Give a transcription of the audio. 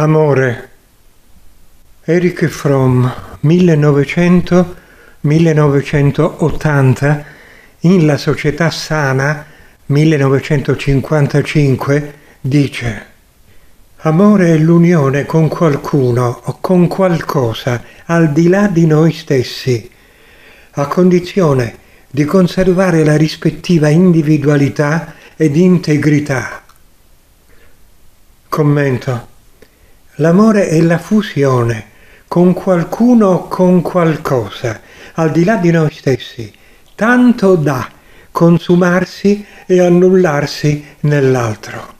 Amore. Eric Fromm, 1900-1980, in La società sana, 1955, dice Amore è l'unione con qualcuno o con qualcosa al di là di noi stessi, a condizione di conservare la rispettiva individualità ed integrità. Commento. L'amore è la fusione con qualcuno o con qualcosa, al di là di noi stessi, tanto da consumarsi e annullarsi nell'altro.